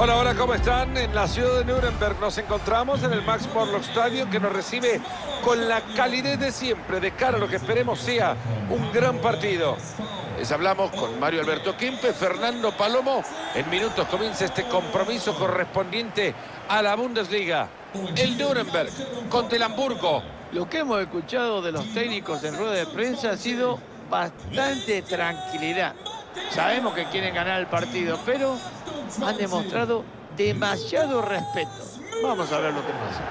Hola, hola, ¿cómo están? En la ciudad de Nuremberg nos encontramos en el Max Morlock Stadium que nos recibe con la calidez de siempre, de cara a lo que esperemos sea un gran partido. Les hablamos con Mario Alberto Quimpe, Fernando Palomo. En minutos comienza este compromiso correspondiente a la Bundesliga. El Nuremberg contra el Hamburgo. Lo que hemos escuchado de los técnicos en rueda de prensa ha sido bastante tranquilidad. Sabemos que quieren ganar el partido, pero han demostrado demasiado respeto. Vamos a ver lo que pasa.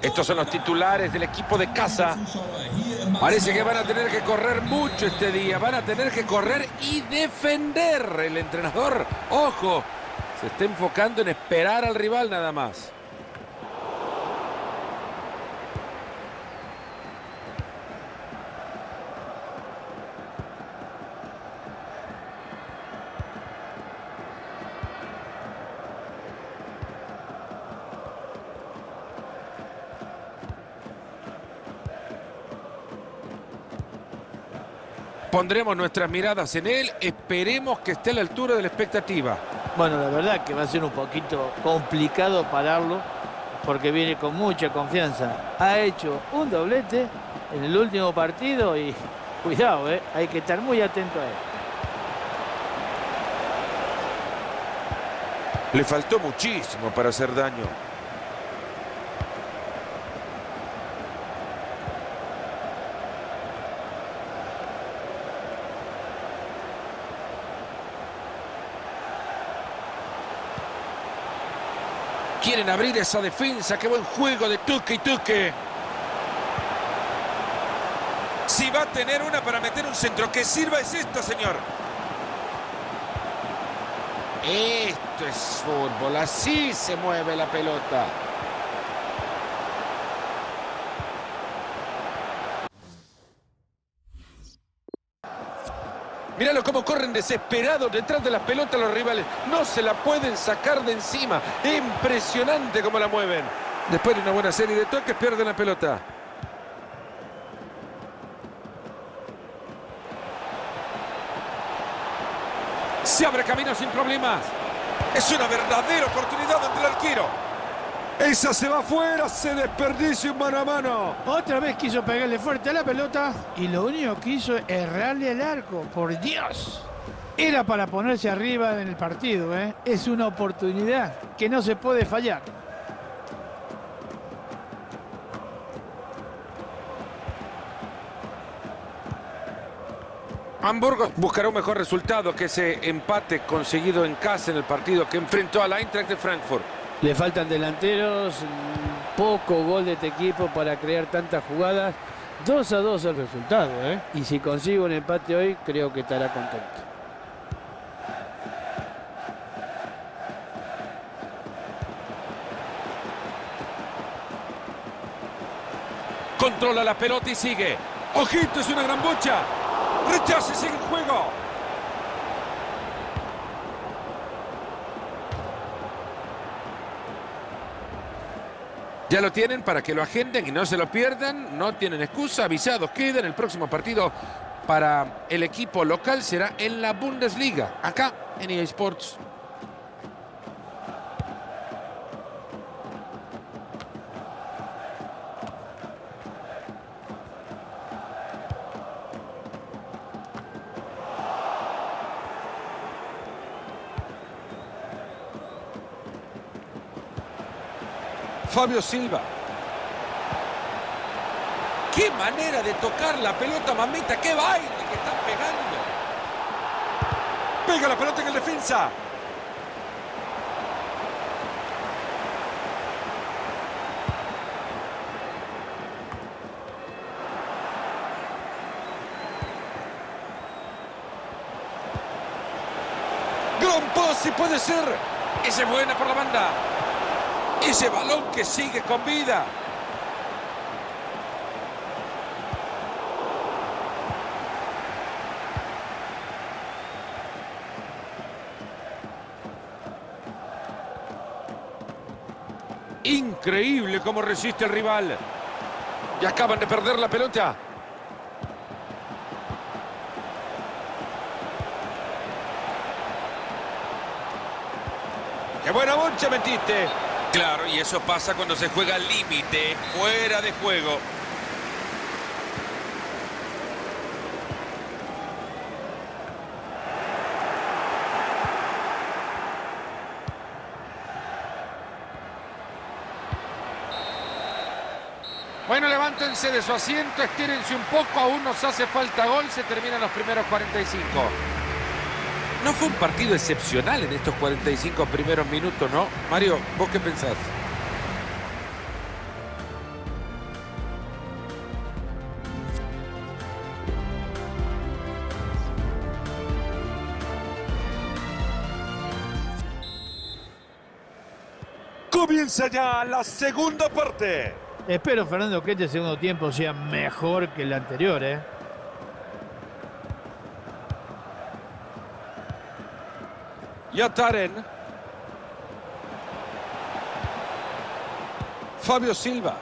Estos son los titulares del equipo de casa. Parece que van a tener que correr mucho este día. Van a tener que correr y defender. El entrenador, ojo, se está enfocando en esperar al rival nada más. Pondremos nuestras miradas en él. Esperemos que esté a la altura de la expectativa. Bueno, la verdad que va a ser un poquito complicado pararlo porque viene con mucha confianza. Ha hecho un doblete en el último partido y cuidado, ¿eh? hay que estar muy atento a él. Le faltó muchísimo para hacer daño. Abrir esa defensa. Qué buen juego de Tuque y Tuque. Si va a tener una para meter un centro que sirva es esto, señor. Esto es fútbol. Así se mueve la pelota. Míralo cómo corren desesperados detrás de las pelotas los rivales. No se la pueden sacar de encima. Impresionante cómo la mueven. Después de una buena serie de toques pierden la pelota. Se abre camino sin problemas. Es una verdadera oportunidad ante el arquero. Esa se va afuera, se desperdicia un mano a mano. Otra vez quiso pegarle fuerte a la pelota y lo único que hizo es errarle el arco. Por Dios. Era para ponerse arriba en el partido. ¿eh? Es una oportunidad que no se puede fallar. Hamburgo buscará un mejor resultado que ese empate conseguido en casa en el partido que enfrentó a la Eintracht de Frankfurt. Le faltan delanteros, poco gol de este equipo para crear tantas jugadas. 2 a 2 el resultado, ¿eh? Y si consigo un empate hoy, creo que estará contento. Controla la pelota y sigue. Ojito, es una gran bocha. Rechaza y sigue el juego. Ya lo tienen para que lo agenden y no se lo pierdan. No tienen excusa, avisados quedan. El próximo partido para el equipo local será en la Bundesliga, acá en EA Sports. Fabio Silva. ¡Qué manera de tocar la pelota, mamita! ¡Qué baile que están pegando! ¡Pega la pelota en el defensa! ¡Gran pase puede ser! Ese es buena por la banda. Ese balón que sigue con vida. Increíble cómo resiste el rival. Y acaban de perder la pelota. ¡Qué buena moncha metiste! Claro, y eso pasa cuando se juega al límite, fuera de juego. Bueno, levántense de su asiento, estírense un poco, aún nos hace falta gol, se terminan los primeros 45. No fue un partido excepcional en estos 45 primeros minutos, ¿no? Mario, ¿vos qué pensás? Comienza ya la segunda parte. Espero, Fernando, que este segundo tiempo sea mejor que el anterior, ¿eh? Yataren. Fabio Silva.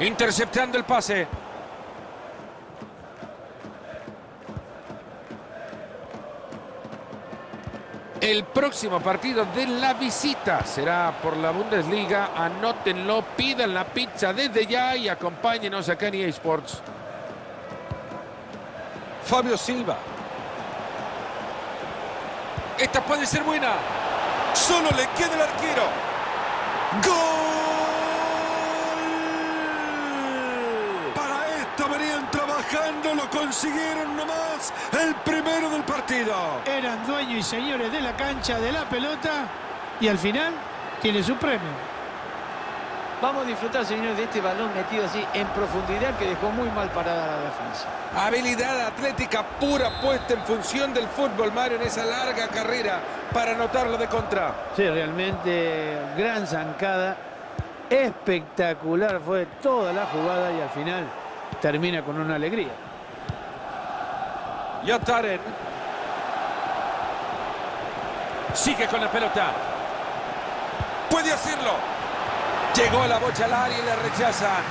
Interceptando el pase. El próximo partido de la visita será por la Bundesliga. Anótenlo, pidan la pizza desde ya y acompáñenos acá en EA Sports. Fabio Silva. Esta puede ser buena. Solo le queda el arquero. ¡Gol! Para esto venían trabajando, lo consiguieron nomás. El primero del partido. Eran dueños y señores de la cancha, de la pelota, y al final tiene su premio. Vamos a disfrutar, señores, de este balón metido así en profundidad que dejó muy mal parada la defensa. Habilidad atlética pura puesta en función del fútbol, Mario, en esa larga carrera para anotarlo de contra. Sí, realmente gran zancada. Espectacular fue toda la jugada y al final termina con una alegría. Yataren. Sigue con la pelota. Puede hacerlo. Llegó la bocha al área y la rechazan.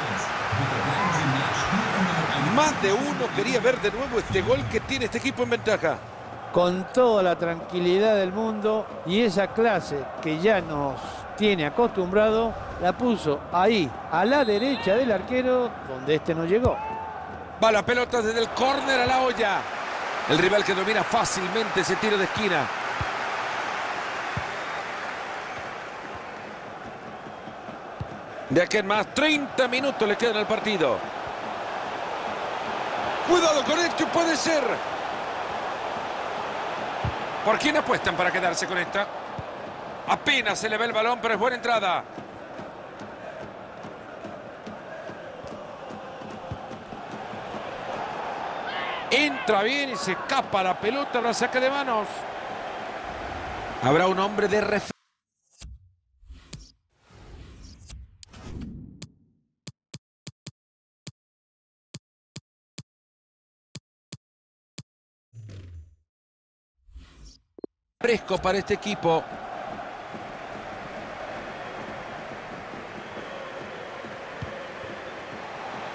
Más de uno quería ver de nuevo este gol que tiene este equipo en ventaja. Con toda la tranquilidad del mundo y esa clase que ya nos tiene acostumbrado, la puso ahí, a la derecha del arquero, donde este no llegó. Va la pelota desde el córner a la olla. El rival que domina fácilmente ese tiro de esquina. De aquí en más, 30 minutos le quedan al partido. Cuidado con esto, puede ser. ¿Por quién apuestan para quedarse con esta? Apenas se le ve el balón, pero es buena entrada. Entra bien y se escapa la pelota, la saca de manos. Habrá un hombre de referencia. Fresco para este equipo.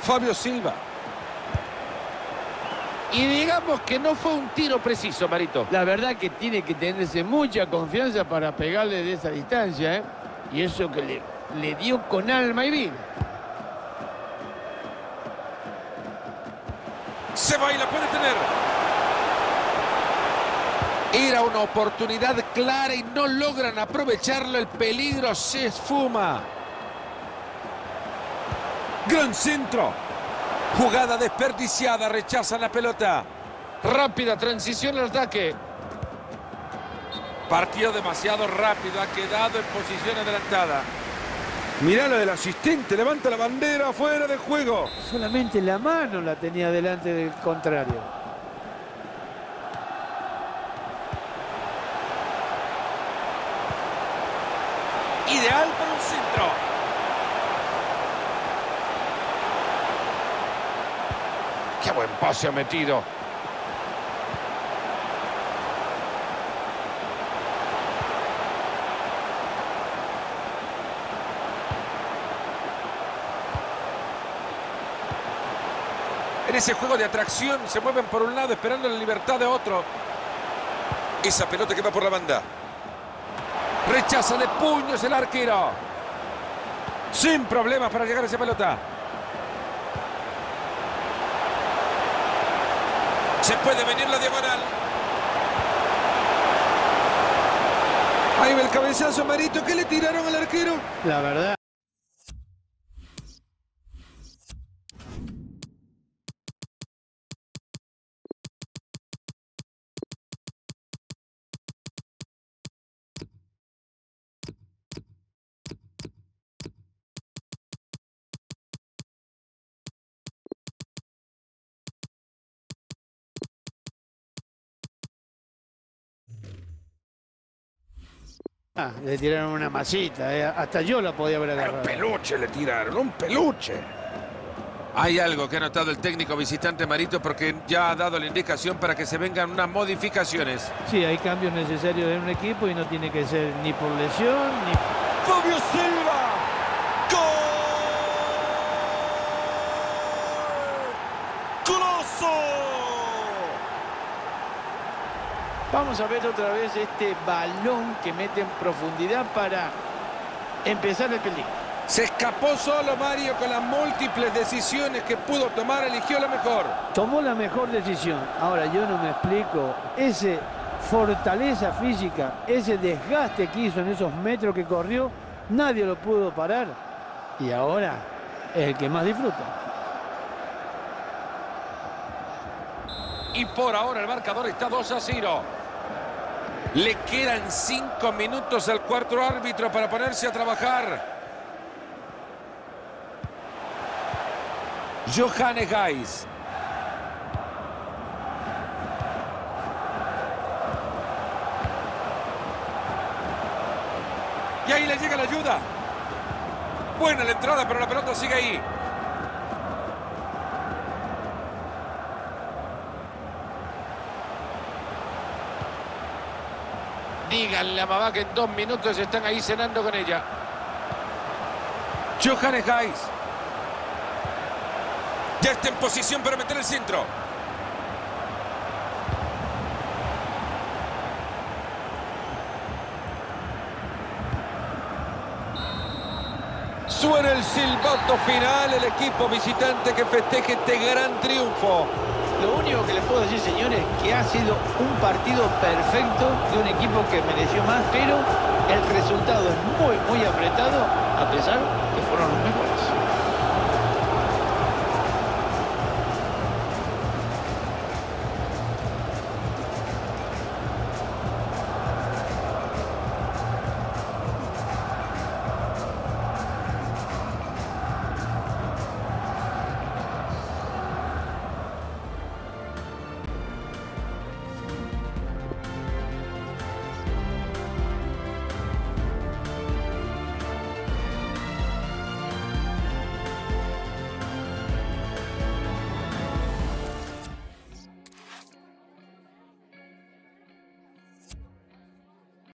Fabio Silva. Y digamos que no fue un tiro preciso, Marito. La verdad que tiene que tenerse mucha confianza para pegarle de esa distancia, ¿eh? Y eso que le, le dio con alma y vida. Se va y la puede tener. Era una oportunidad clara y no logran aprovecharlo. El peligro se esfuma. Gran centro. Jugada desperdiciada. Rechazan la pelota. Rápida transición al ataque. Partido demasiado rápido. Ha quedado en posición adelantada. Mirá lo del asistente. Levanta la bandera fuera de juego. Solamente la mano la tenía delante del contrario. Qué buen pase ha metido. En ese juego de atracción se mueven por un lado esperando la libertad de otro. Esa pelota que va por la banda. Rechaza de puños el arquero. Sin problemas para llegar a esa pelota. Se puede venir la diagonal. Ahí va el cabezazo, Marito. ¿Qué le tiraron al arquero? La verdad. Ah, le tiraron una masita, eh. hasta yo la podía haber Un agarrado. peluche le tiraron, un peluche. Hay algo que ha notado el técnico visitante Marito porque ya ha dado la indicación para que se vengan unas modificaciones. Sí, hay cambios necesarios en un equipo y no tiene que ser ni por lesión ni Fabio Silva. ¡Gol! ¡Goloso! Vamos a ver otra vez este balón que mete en profundidad para empezar el peligro. Se escapó solo Mario con las múltiples decisiones que pudo tomar, eligió la mejor. tomó la mejor decisión. Ahora yo no me explico ese fortaleza física, ese desgaste que hizo en esos metros que corrió, nadie lo pudo parar. Y ahora es el que más disfruta. Y por ahora el marcador está 2 a 0. Le quedan 5 minutos al cuarto árbitro para ponerse a trabajar. Johannes Geis. Y ahí le llega la ayuda. Buena la entrada, pero la pelota sigue ahí. Díganle a mamá que en dos minutos están ahí cenando con ella. Johannes Geis. Ya está en posición para meter el centro. Suena el silbato final, el equipo visitante que festeje este gran triunfo. Lo único que les puedo decir, señores, que ha sido un partido perfecto de un equipo que mereció más, pero el resultado es muy, muy apretado, a pesar que fueron los mejores.